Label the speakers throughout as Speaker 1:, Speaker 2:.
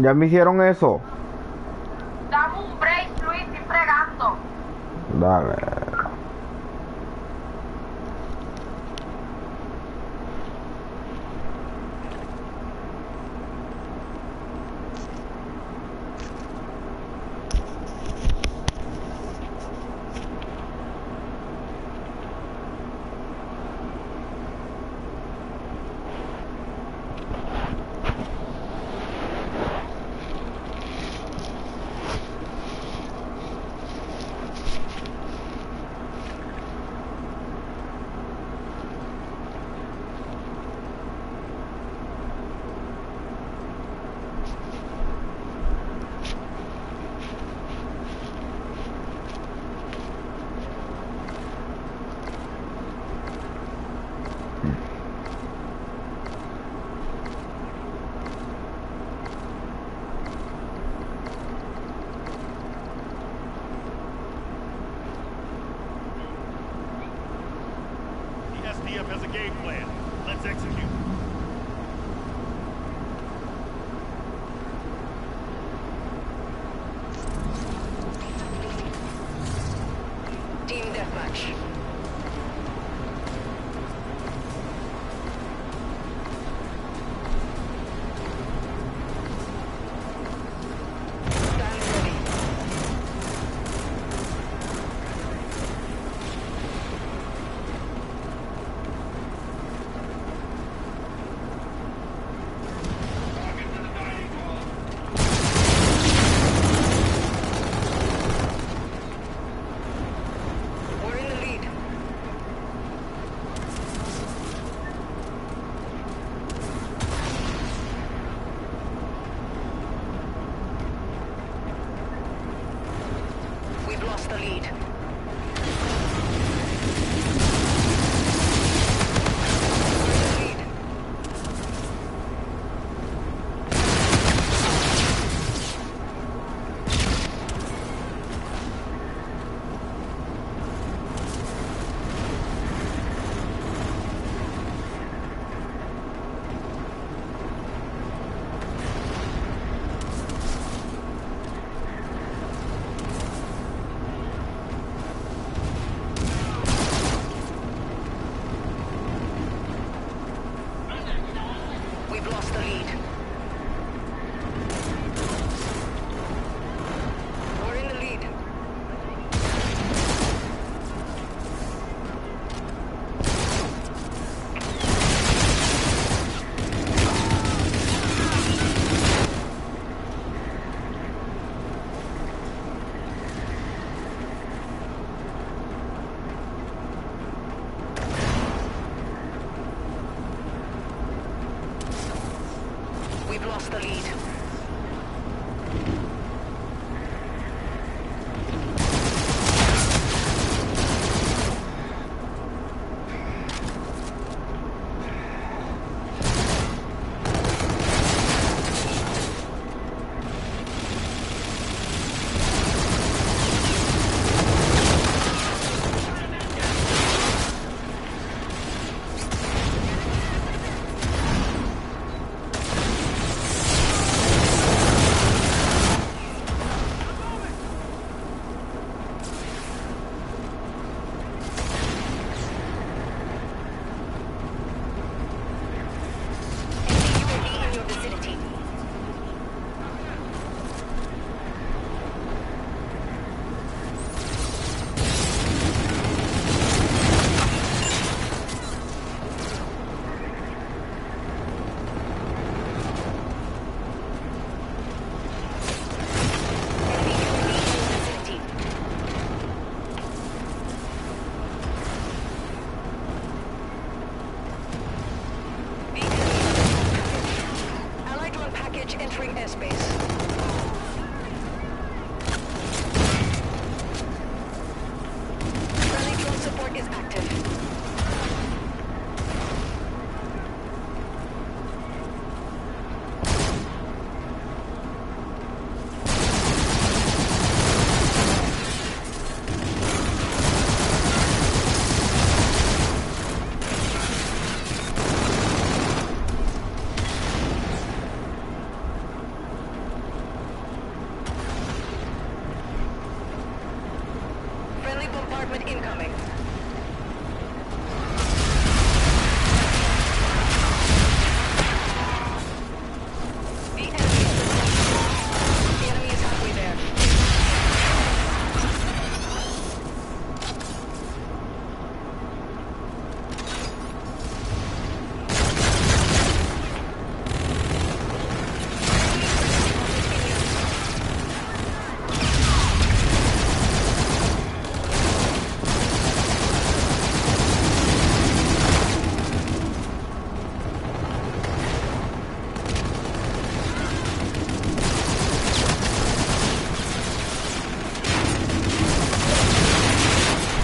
Speaker 1: Ya me hicieron eso.
Speaker 2: Dame un break, Luis, y fregando.
Speaker 1: Dale.
Speaker 3: SDF has a game plan. Let's execute.
Speaker 4: lost the lead.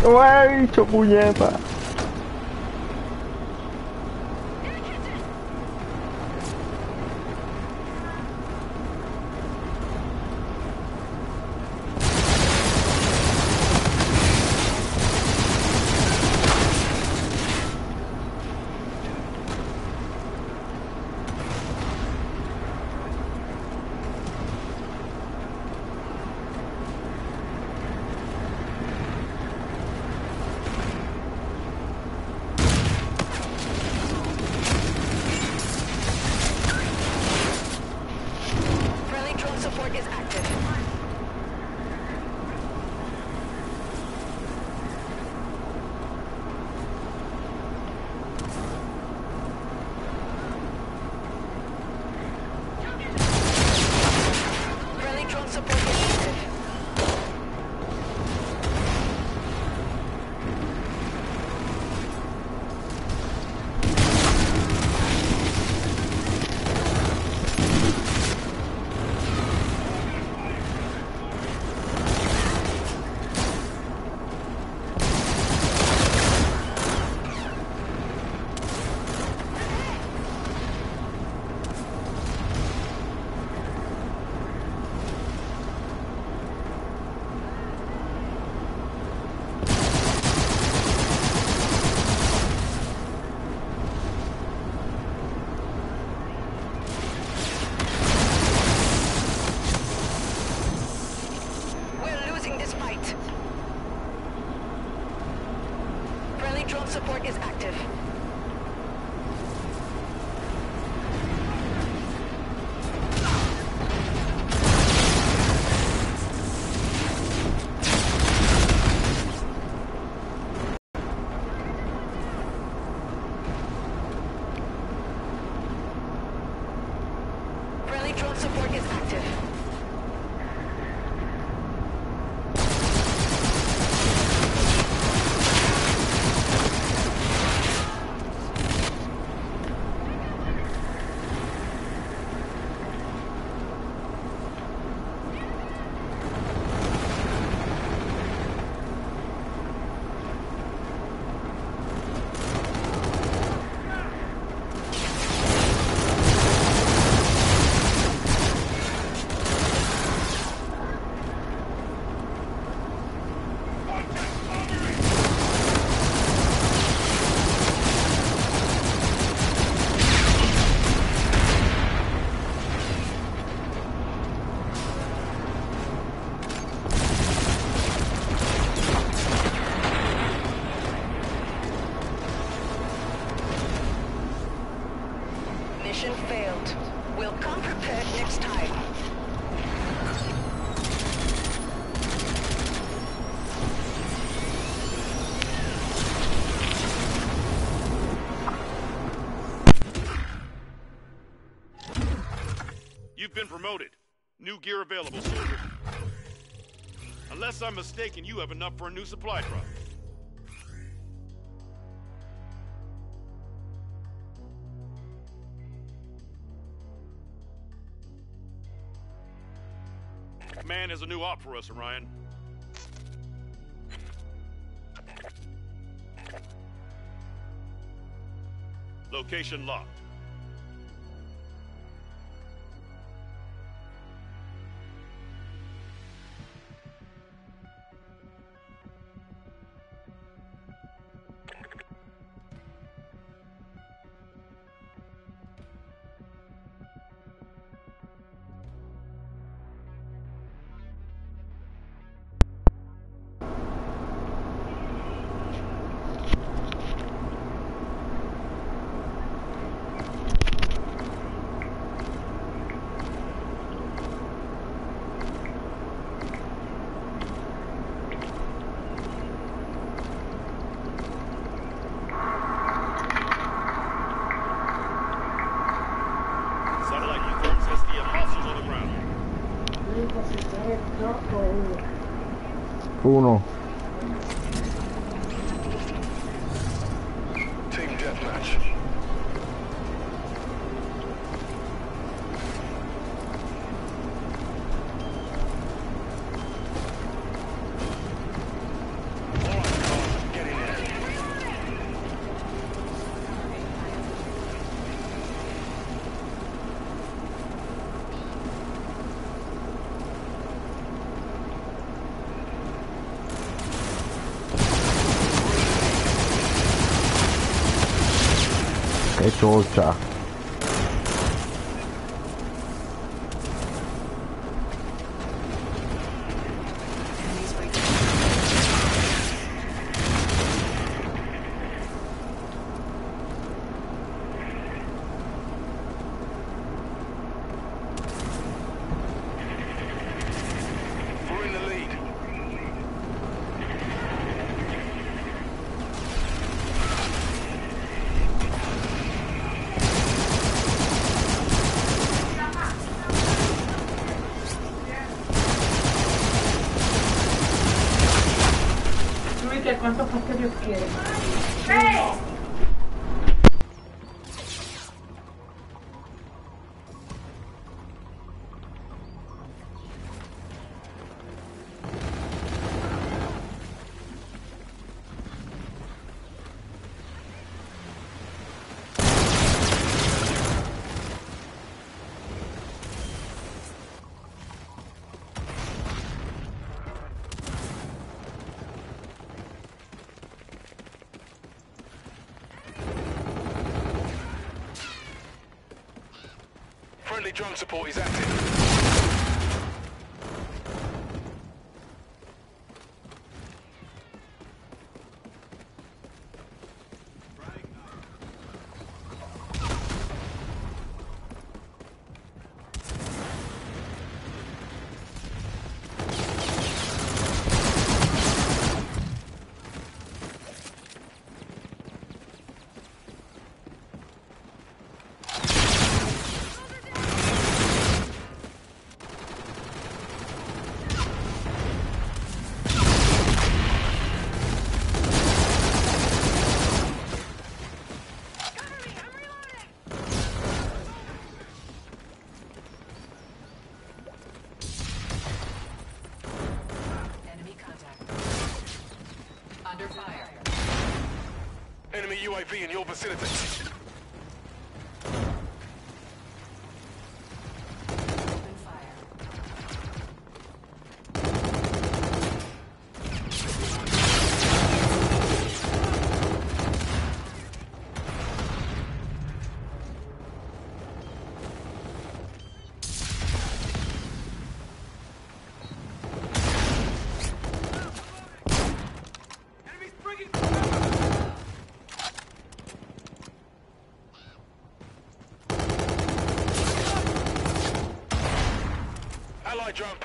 Speaker 4: 喂，就不演
Speaker 3: 吧。Been promoted. New gear available, soldier. Unless I'm mistaken, you have enough for a new supply drop. Man has a new op for us, Orion. Location locked.
Speaker 1: Uno.
Speaker 5: Georgia. Drone support is active.
Speaker 6: be in your vicinity.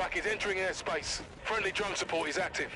Speaker 6: Attack is entering airspace. Friendly drone support is active.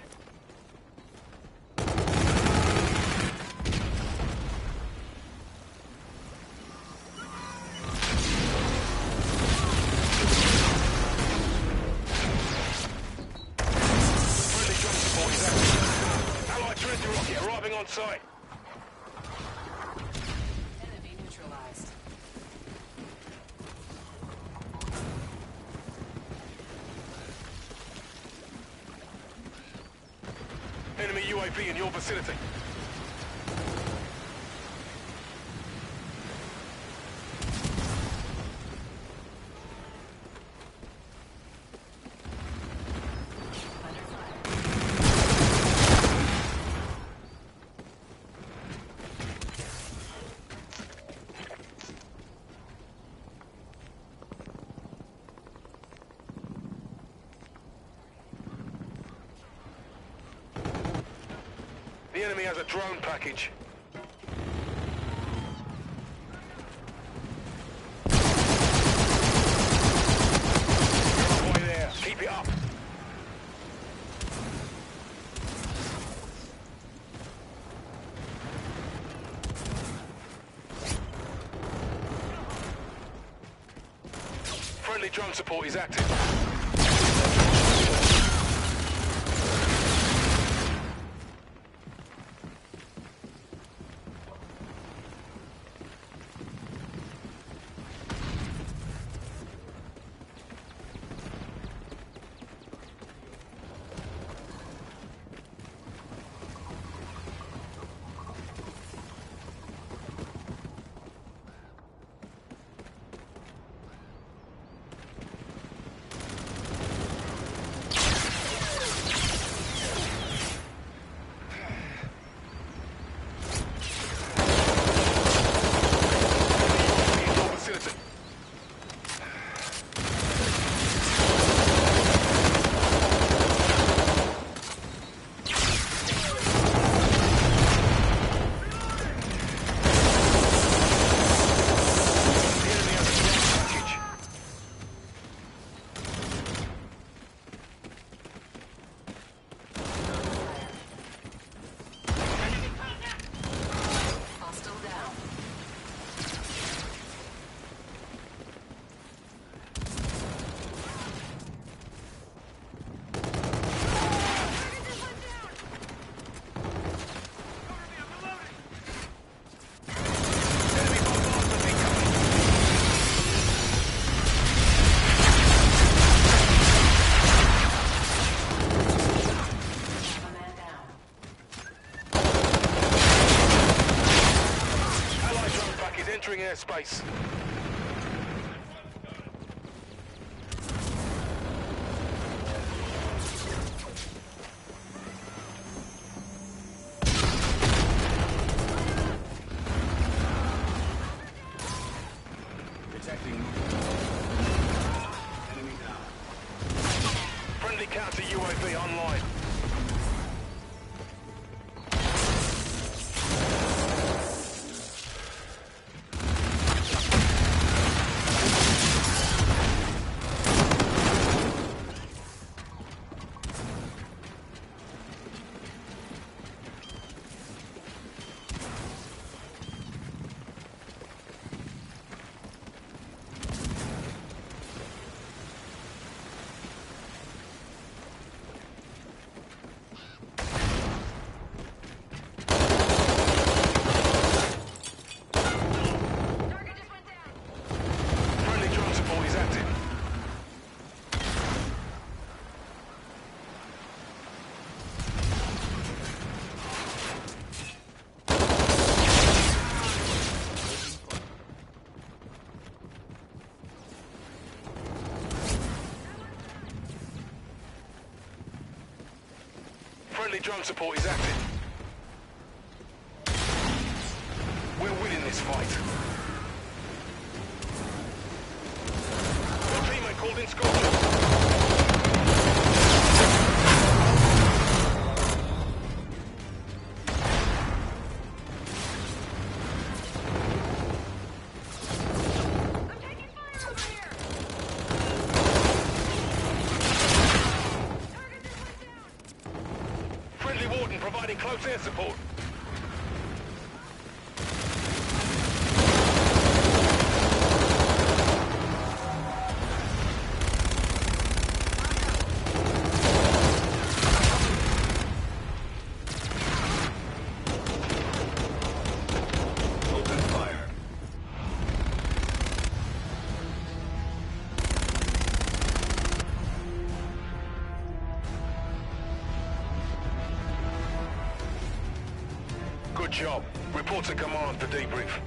Speaker 6: the drone package. Keep it up. Friendly drone support is active. Friendly drone support is active. We're winning this fight. To command for debrief.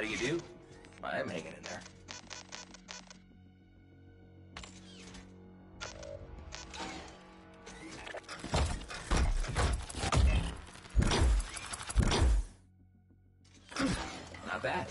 Speaker 7: How do you do? I'm hanging in there. Not bad.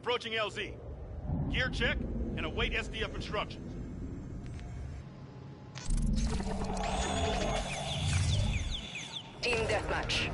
Speaker 3: Approaching LZ. Gear check and await SDF instructions.
Speaker 4: Team Deathmatch.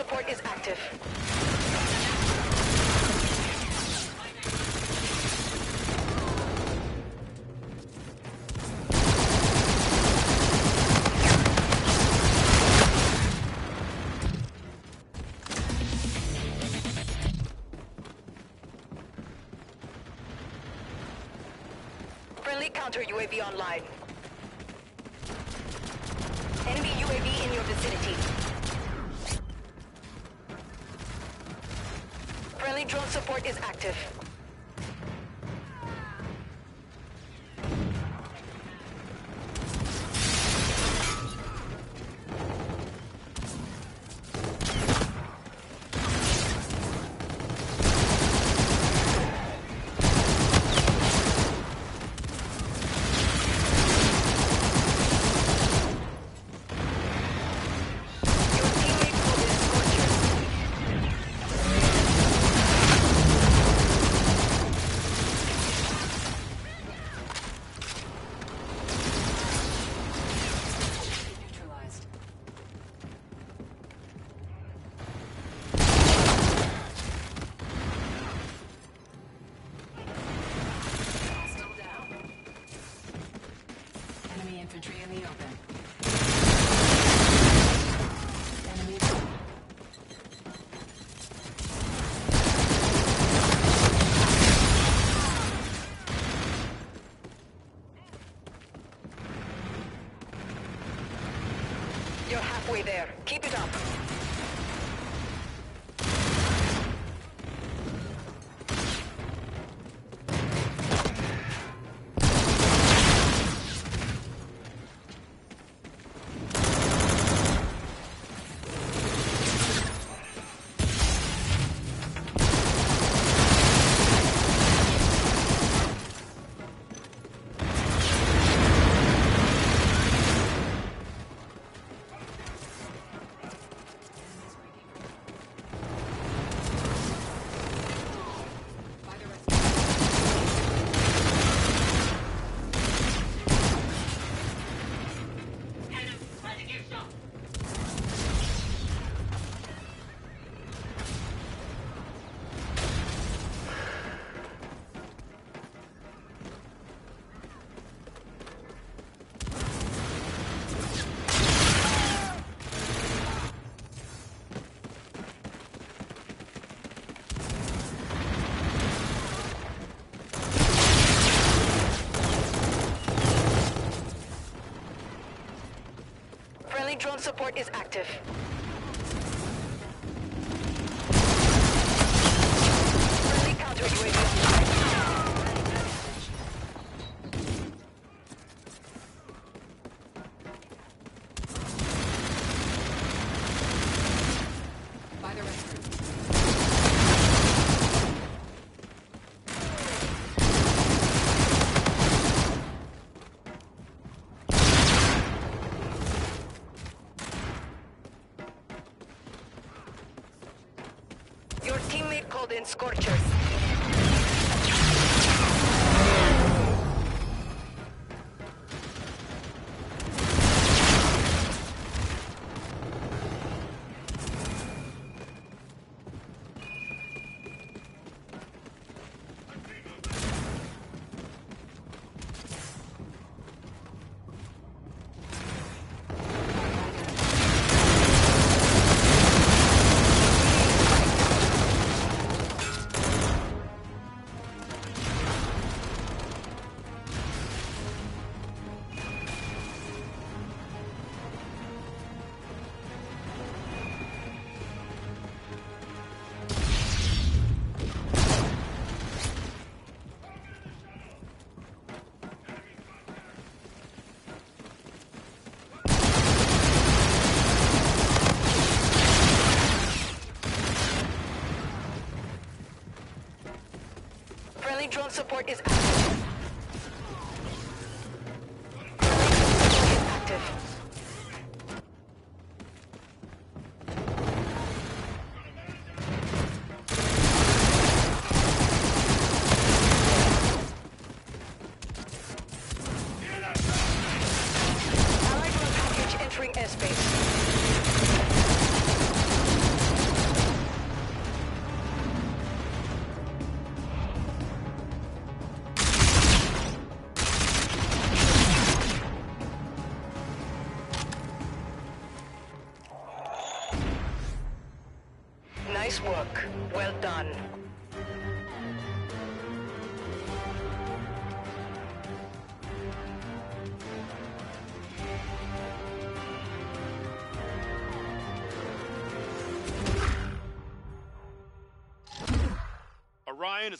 Speaker 4: support is active. Friendly drone support is active. Friendly counter UAV. Drone support is active.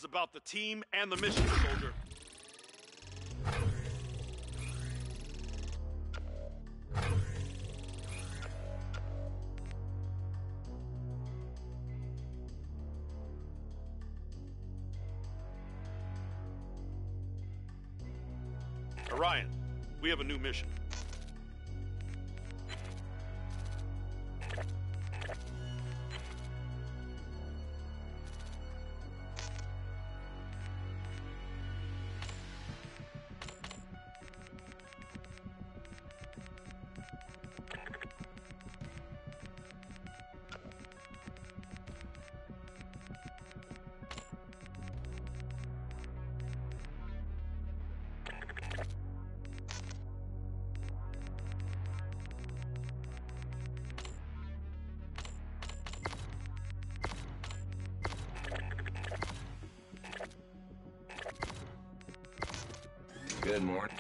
Speaker 4: Is
Speaker 3: about the team and the mission, soldier. Orion, we have a new mission.
Speaker 7: Good morning.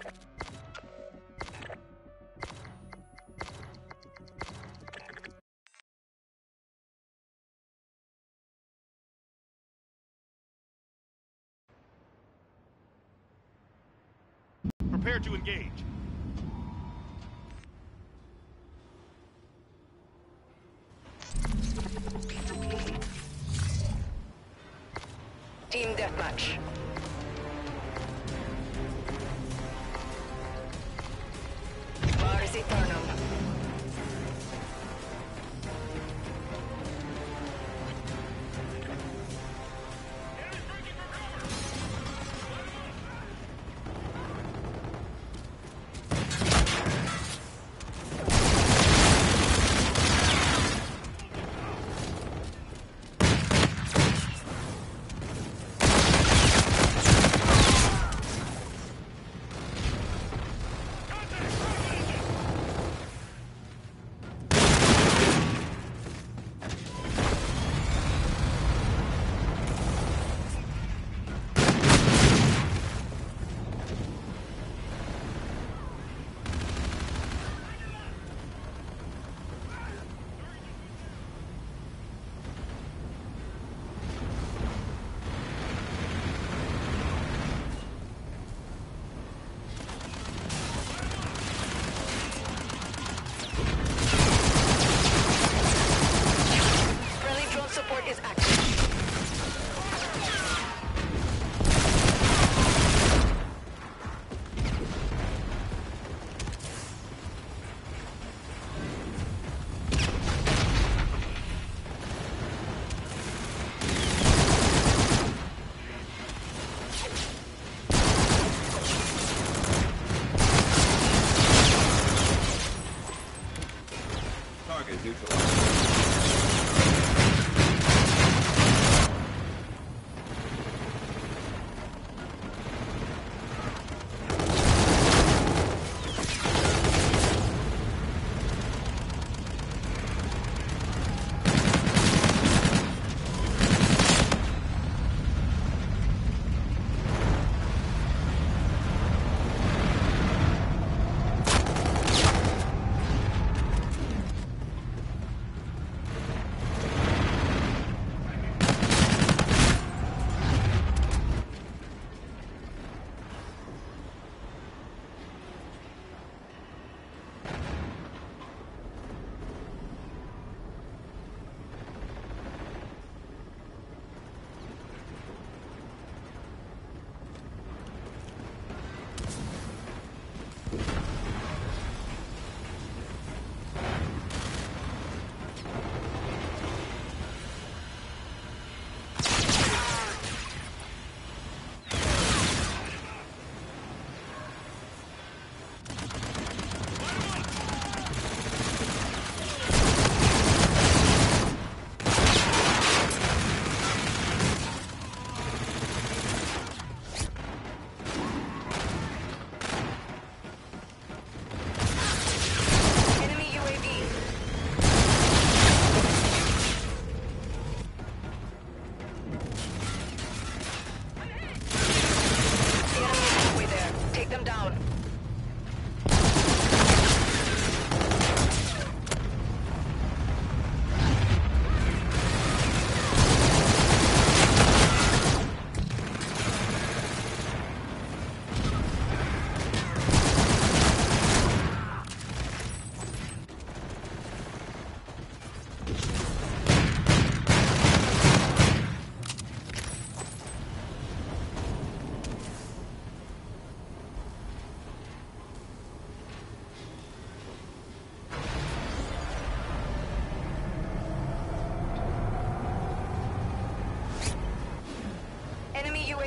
Speaker 3: Prepare to engage.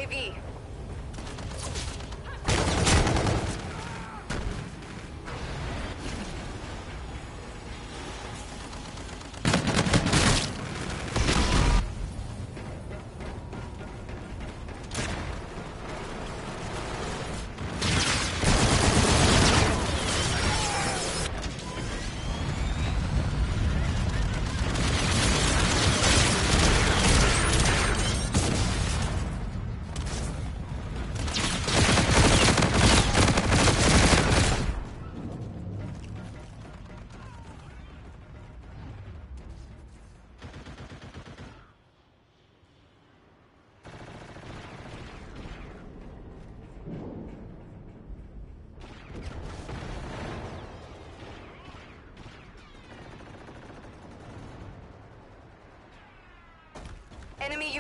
Speaker 4: UAV.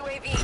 Speaker 4: UAV.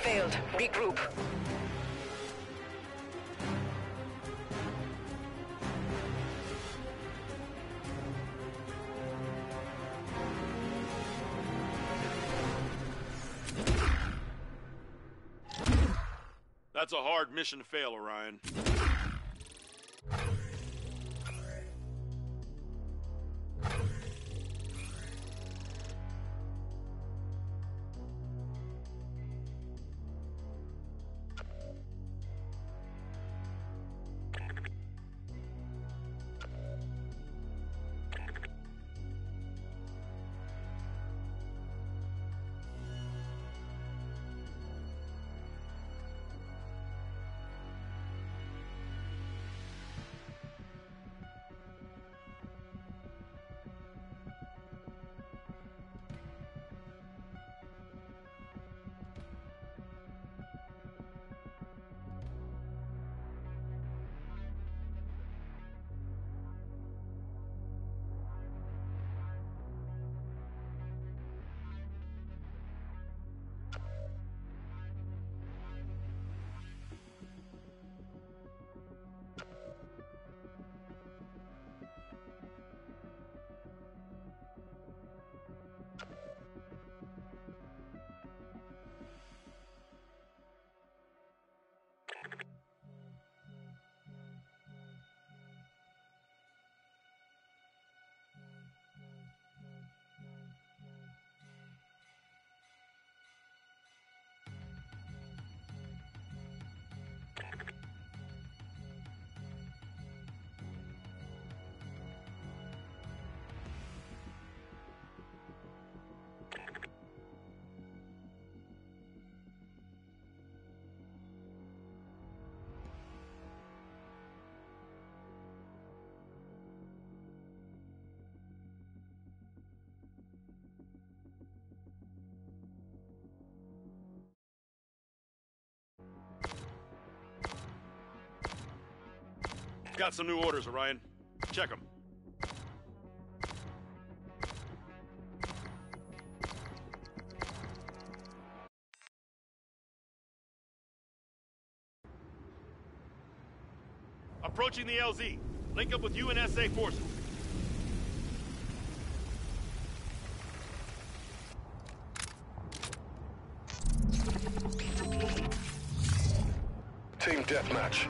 Speaker 4: Failed. Regroup.
Speaker 3: That's a hard mission to fail, Orion. Got some new orders, Orion. Check them. Approaching the LZ. Link up with UNSA forces.
Speaker 6: Team deathmatch.